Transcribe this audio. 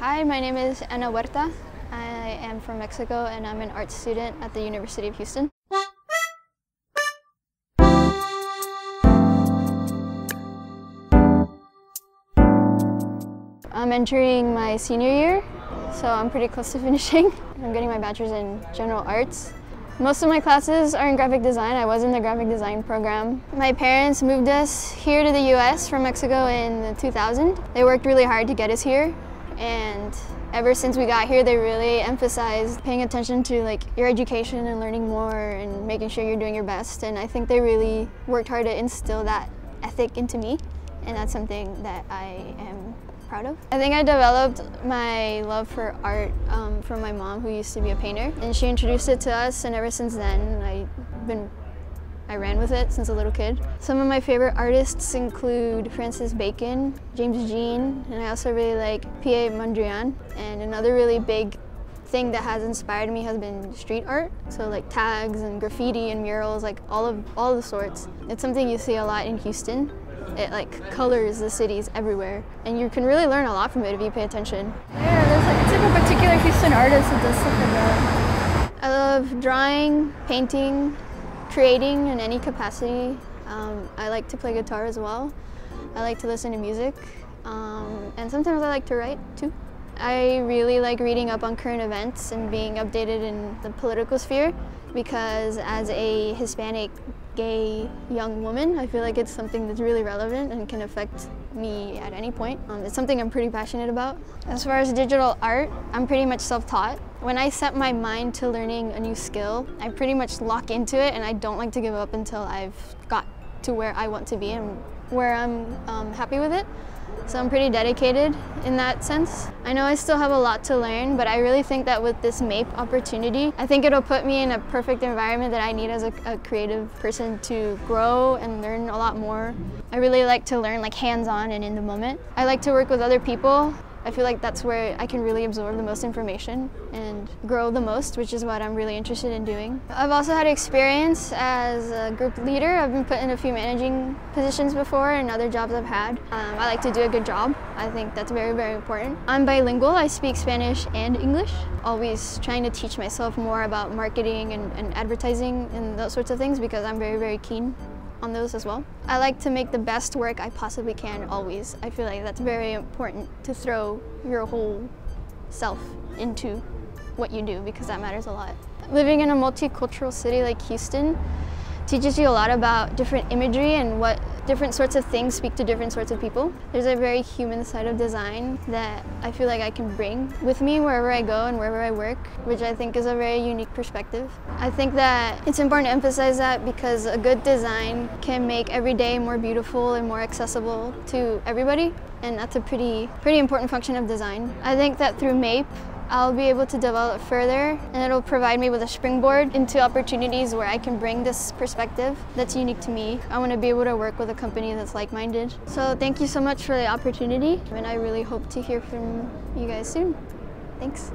Hi, my name is Ana Huerta. I am from Mexico and I'm an art student at the University of Houston. I'm entering my senior year, so I'm pretty close to finishing. I'm getting my bachelor's in general arts. Most of my classes are in graphic design. I was in the graphic design program. My parents moved us here to the US from Mexico in 2000. They worked really hard to get us here and ever since we got here they really emphasized paying attention to like your education and learning more and making sure you're doing your best. And I think they really worked hard to instill that ethic into me. And that's something that I am proud of. I think I developed my love for art um, from my mom who used to be a painter. And she introduced it to us. And ever since then I've been I ran with it since a little kid. Some of my favorite artists include Francis Bacon, James Jean, and I also really like Piet Mondrian. And another really big thing that has inspired me has been street art. So like tags and graffiti and murals, like all of all the sorts. It's something you see a lot in Houston. It like colors the cities everywhere, and you can really learn a lot from it if you pay attention. Yeah, there's like, it's like a particular Houston artist that does stuff like that. I love drawing, painting, creating in any capacity. Um, I like to play guitar as well. I like to listen to music. Um, and sometimes I like to write too. I really like reading up on current events and being updated in the political sphere because as a Hispanic gay young woman, I feel like it's something that's really relevant and can affect me at any point. Um, it's something I'm pretty passionate about. As far as digital art, I'm pretty much self-taught. When I set my mind to learning a new skill, I pretty much lock into it and I don't like to give up until I've got to where I want to be and where I'm um, happy with it. So I'm pretty dedicated in that sense. I know I still have a lot to learn, but I really think that with this MAIP opportunity, I think it'll put me in a perfect environment that I need as a, a creative person to grow and learn a lot more. I really like to learn like hands-on and in the moment. I like to work with other people I feel like that's where I can really absorb the most information and grow the most, which is what I'm really interested in doing. I've also had experience as a group leader. I've been put in a few managing positions before and other jobs I've had. Um, I like to do a good job. I think that's very, very important. I'm bilingual. I speak Spanish and English. Always trying to teach myself more about marketing and, and advertising and those sorts of things because I'm very, very keen on those as well. I like to make the best work I possibly can always. I feel like that's very important to throw your whole self into what you do because that matters a lot. Living in a multicultural city like Houston teaches you a lot about different imagery and what different sorts of things speak to different sorts of people. There's a very human side of design that I feel like I can bring with me wherever I go and wherever I work, which I think is a very unique perspective. I think that it's important to emphasize that because a good design can make every day more beautiful and more accessible to everybody, and that's a pretty, pretty important function of design. I think that through MAIP, I'll be able to develop further and it'll provide me with a springboard into opportunities where I can bring this perspective that's unique to me. I want to be able to work with a company that's like-minded. So thank you so much for the opportunity and I really hope to hear from you guys soon. Thanks.